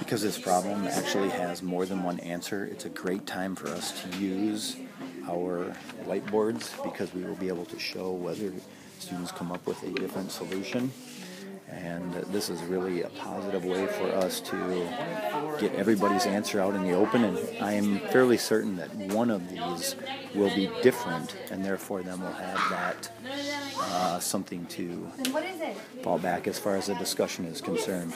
because this problem actually has more than one answer, it's a great time for us to use our whiteboards because we will be able to show whether students come up with a different solution. And this is really a positive way for us to get everybody's answer out in the open. And I am fairly certain that one of these will be different, and therefore then we'll have that uh, something to fall back as far as the discussion is concerned.